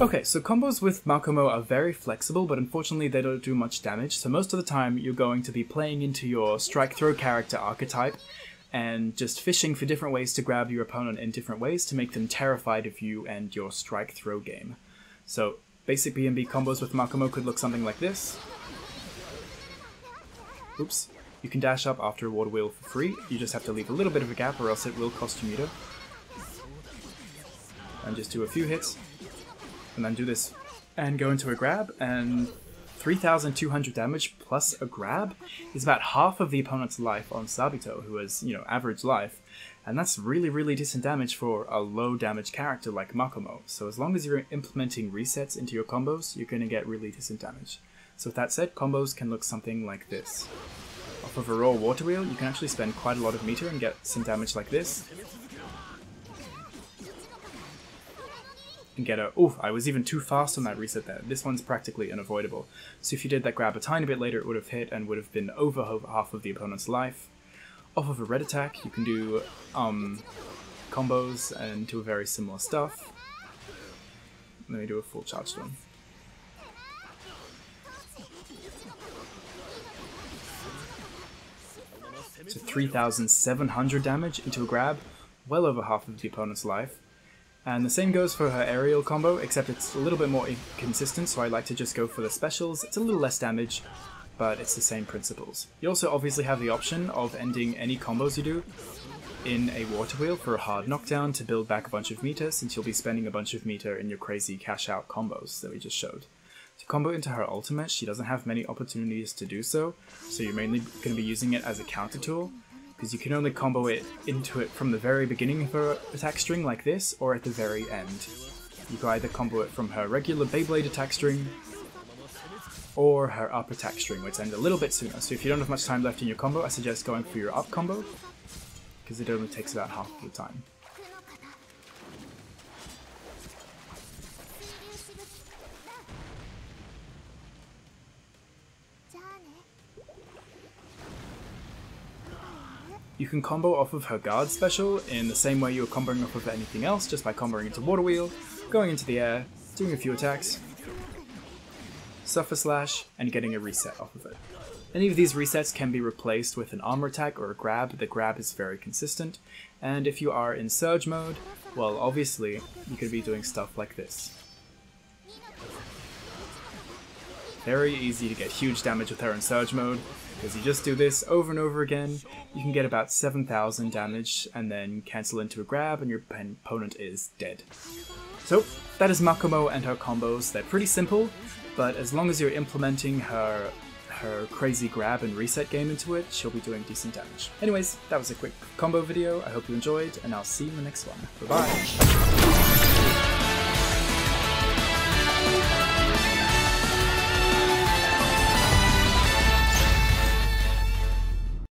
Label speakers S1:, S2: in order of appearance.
S1: Okay, so combos with Makomo are very flexible, but unfortunately they don't do much damage, so most of the time you're going to be playing into your strike throw character archetype and just fishing for different ways to grab your opponent in different ways to make them terrified of you and your strike throw game. So basic B&B combos with Makomo could look something like this. Oops. You can dash up after a water wheel for free, you just have to leave a little bit of a gap or else it will cost you meter. And just do a few hits, and then do this and go into a grab and 3200 damage plus a grab is about half of the opponent's life on Sabito who has, you know, average life and that's really really decent damage for a low damage character like Makomo. So as long as you're implementing resets into your combos, you're going to get really decent damage. So with that said, combos can look something like this. Off of a raw water wheel, you can actually spend quite a lot of meter and get some damage like this. And get a, oof, I was even too fast on that reset there. This one's practically unavoidable. So if you did that grab a tiny bit later, it would have hit and would have been over half of the opponent's life. Off of a red attack, you can do um, combos and do very similar stuff. Let me do a full charge one. So 3,700 damage into a grab, well over half of the opponent's life. And the same goes for her aerial combo, except it's a little bit more inconsistent, so I like to just go for the specials. It's a little less damage, but it's the same principles. You also obviously have the option of ending any combos you do in a water wheel for a hard knockdown to build back a bunch of meter, since you'll be spending a bunch of meter in your crazy cash out combos that we just showed. To combo into her ultimate, she doesn't have many opportunities to do so, so you're mainly going to be using it as a counter tool, because you can only combo it into it from the very beginning of her attack string like this, or at the very end. You can either combo it from her regular Beyblade attack string, or her up attack string, which ends a little bit sooner. So if you don't have much time left in your combo, I suggest going for your up combo, because it only takes about half the time. You can combo off of her guard special in the same way you're comboing off of anything else, just by comboing into Water Wheel, going into the air, doing a few attacks, Surface Slash, and getting a reset off of it. Any of these resets can be replaced with an armor attack or a grab, the grab is very consistent, and if you are in Surge mode, well obviously you could be doing stuff like this. Very easy to get huge damage with her in Surge mode, because you just do this over and over again, you can get about 7,000 damage and then cancel into a grab and your opponent is dead. So that is Makomo and her combos. They're pretty simple, but as long as you're implementing her her crazy grab and reset game into it, she'll be doing decent damage. Anyways, that was a quick combo video. I hope you enjoyed, and I'll see you in the next one. Bye-bye!